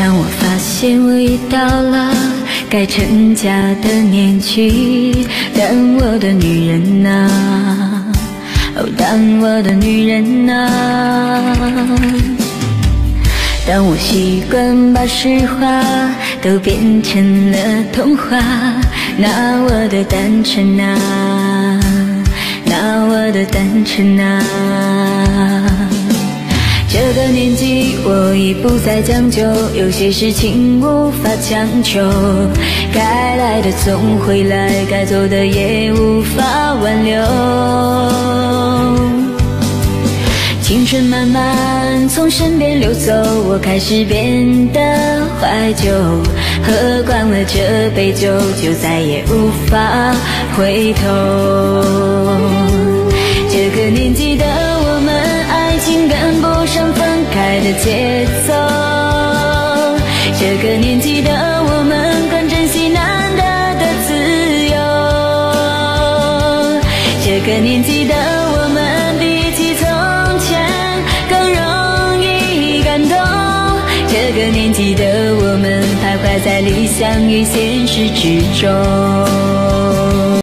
当我发现我已到了该成家的年纪，当我的女人啊，哦，当我的女人啊，当我习惯把实话都变成了童话，那我的单纯啊，那我的单纯啊。年纪，我已不再将就，有些事情无法强求。该来的总会来，该走的也无法挽留。青春慢慢从身边溜走，我开始变得怀旧。喝光了这杯酒，就再也无法回头。的节奏。这个年纪的我们，更珍惜难得的自由。这个年纪的我们，比起从前更容易感动。这个年纪的我们，徘徊在理想与现实之中。